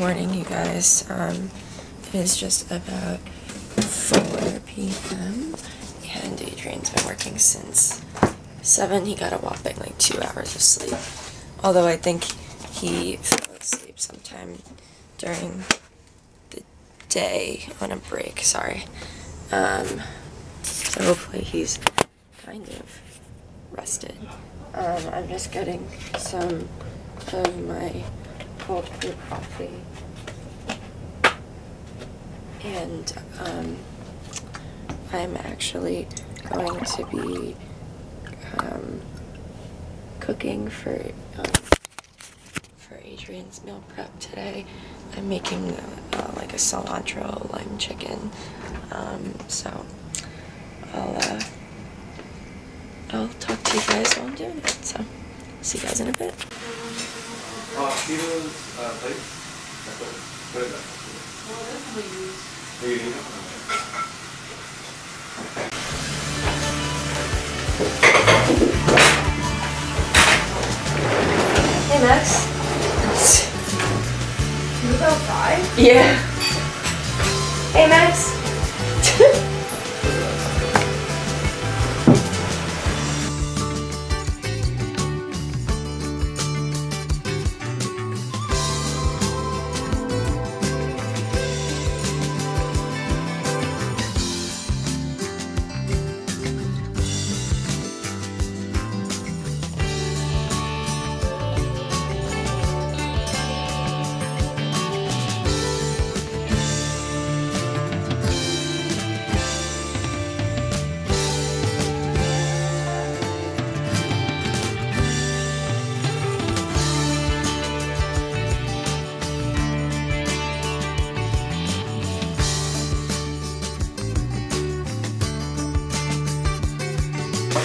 morning, you guys. Um, it is just about 4 p.m. and Adrian's been working since 7. He got a whopping like 2 hours of sleep. Although I think he fell asleep sometime during the day on a break, sorry. Um, so hopefully he's kind of rested. Um, I'm just getting some of my cold brew coffee. And um, I'm actually going to be um, cooking for um, for Adrian's meal prep today. I'm making uh, like a cilantro lime chicken. Um, so I'll uh, I'll talk to you guys while I'm doing it. So see you guys in a bit. Uh, Peter's uh, place. That's what. What is that? Well, that's what we use. Are you eating it? Hey Max. You was outside? Yeah. Hey Max.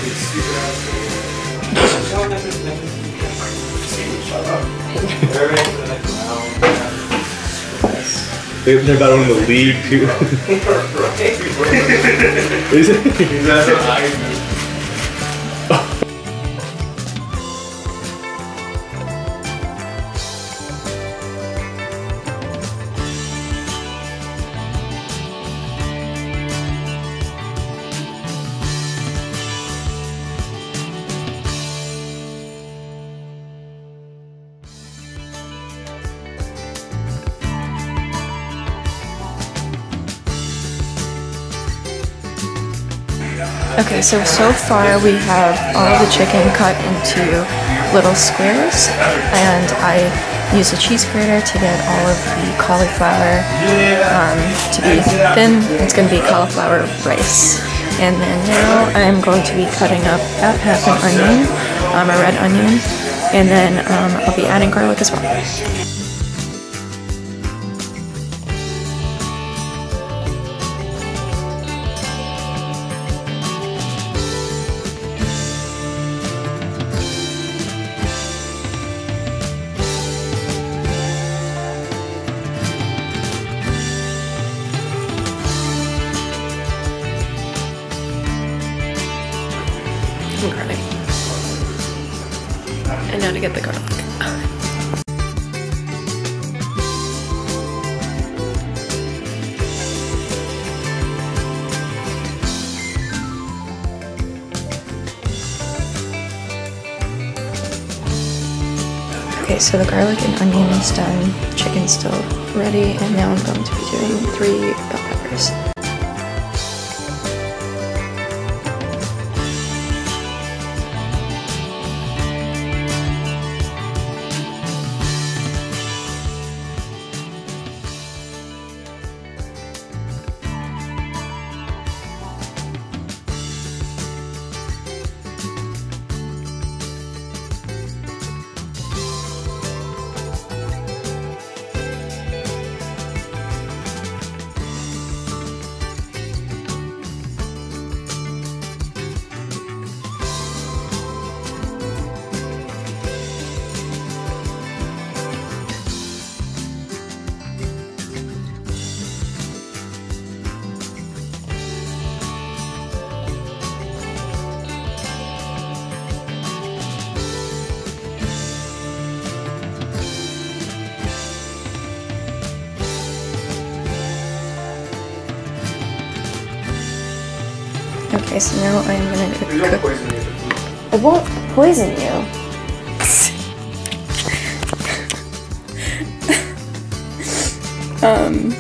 They're ready for the next. They, they're win the league too. Is it? Okay, so so far we have all the chicken cut into little squares, and I use a cheese grater to get all of the cauliflower um, to be thin. It's going to be cauliflower rice. And then now I'm going to be cutting up about half an onion, um, a red onion, and then um, I'll be adding garlic as well. The garlic. Okay, so the garlic and onion is done, chicken's still ready, and now I'm going to be doing three bell peppers. Okay, so now I am gonna cook. poison the won't poison you. um,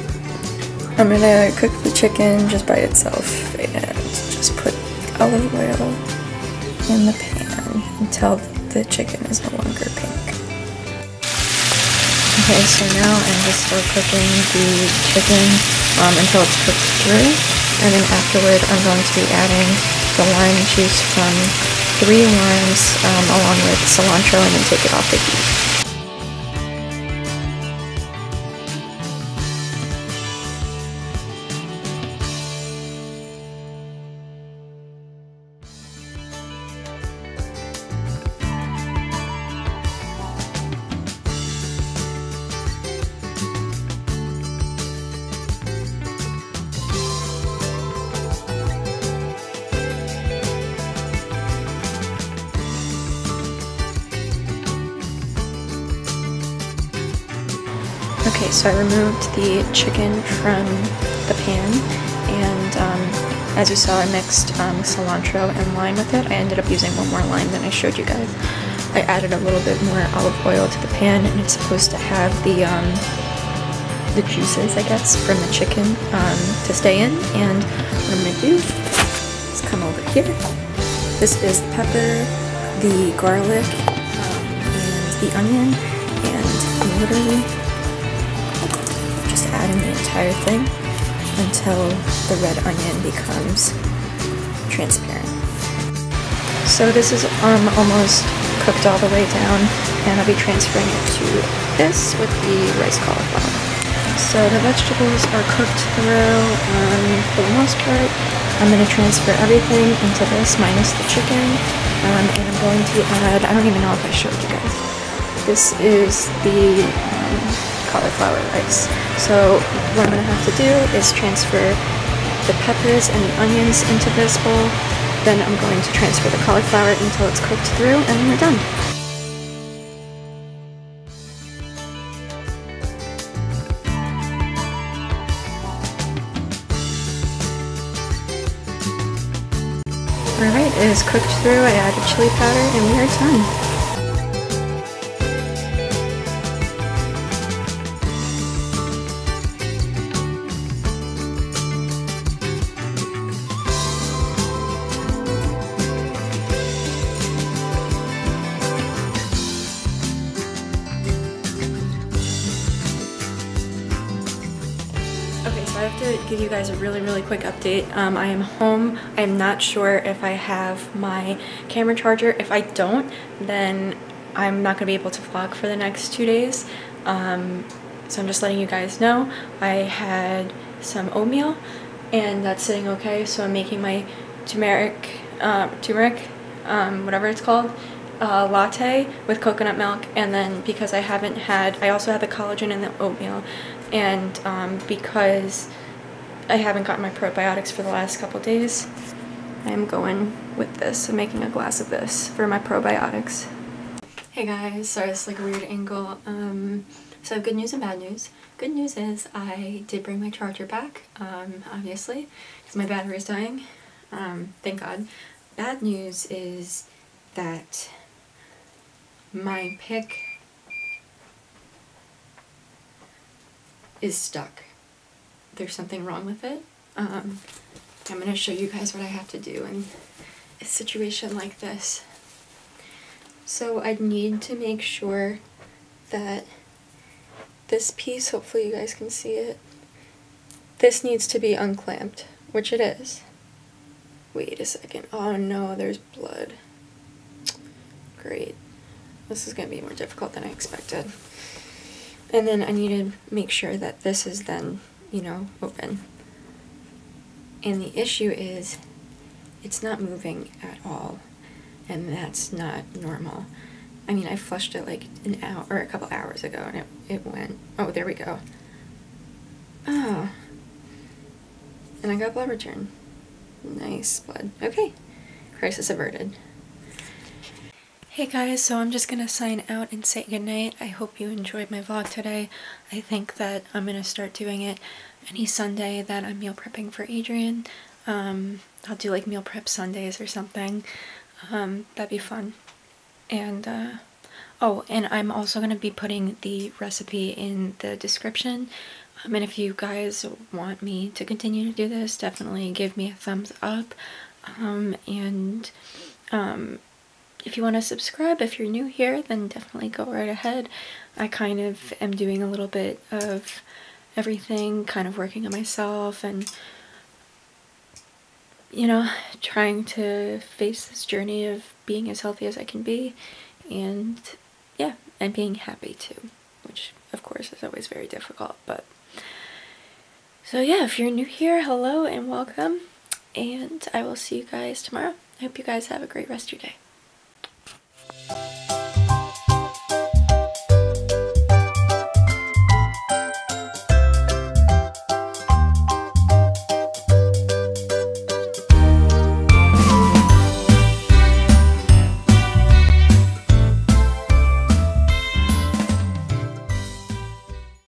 I'm gonna cook the chicken just by itself and just put olive oil in the pan until the chicken is no longer pink. Okay, so now I'm just still cooking the chicken um, until it's cooked through, and then afterward I'm going to be adding the lime juice from three limes um, along with cilantro and then take it off the heat. Okay, so I removed the chicken from the pan, and um, as you saw, I mixed um, cilantro and lime with it. I ended up using one more lime than I showed you guys. I added a little bit more olive oil to the pan, and it's supposed to have the um, the juices, I guess, from the chicken um, to stay in. And what I'm gonna do is come over here. This is the pepper, the garlic, um, and the onion, and literally just adding the entire thing until the red onion becomes transparent. So this is um, almost cooked all the way down and I'll be transferring it to this with the rice cauliflower. So the vegetables are cooked through um, for the most part. I'm going to transfer everything into this minus the chicken um, and I'm going to add, I don't even know if I showed you guys, this is the um, cauliflower rice. So what I'm gonna have to do is transfer the peppers and the onions into this bowl. Then I'm going to transfer the cauliflower until it's cooked through and then we're done. Alright, it is cooked through. I added chili powder and we are done. Give you guys a really, really quick update. Um, I am home. I'm not sure if I have my camera charger. If I don't, then I'm not going to be able to vlog for the next two days. Um, so I'm just letting you guys know. I had some oatmeal, and that's sitting okay. So I'm making my turmeric, uh, turmeric, um, whatever it's called, uh, latte with coconut milk and then because I haven't had I also had the collagen in the oatmeal and um, because I haven't gotten my probiotics for the last couple days. I'm going with this. I'm making a glass of this for my probiotics. Hey guys. Sorry it's like a weird angle. Um, so good news and bad news. Good news is I did bring my charger back um, obviously because my battery is dying. Um, thank god. Bad news is that my PICC is stuck. There's something wrong with it. Um, I'm going to show you guys what I have to do in a situation like this. So I need to make sure that this piece, hopefully you guys can see it, this needs to be unclamped, which it is. Wait a second. Oh no, there's blood. Great. This is going to be more difficult than I expected. And then I need to make sure that this is then, you know, open. And the issue is it's not moving at all. And that's not normal. I mean, I flushed it like an hour or a couple hours ago and it, it went. Oh, there we go. Oh. And I got blood return. Nice blood. Okay. Crisis averted. Hey guys, so I'm just gonna sign out and say goodnight. I hope you enjoyed my vlog today. I think that I'm gonna start doing it any Sunday that I'm meal prepping for Adrian. Um, I'll do like meal prep Sundays or something. Um, that'd be fun. And uh, oh, and I'm also gonna be putting the recipe in the description. Um, and if you guys want me to continue to do this, definitely give me a thumbs up. Um, and um, if you want to subscribe, if you're new here, then definitely go right ahead. I kind of am doing a little bit of everything, kind of working on myself and you know, trying to face this journey of being as healthy as I can be and yeah, and being happy too, which of course is always very difficult, but so yeah, if you're new here, hello and welcome, and I will see you guys tomorrow. I hope you guys have a great rest of your day.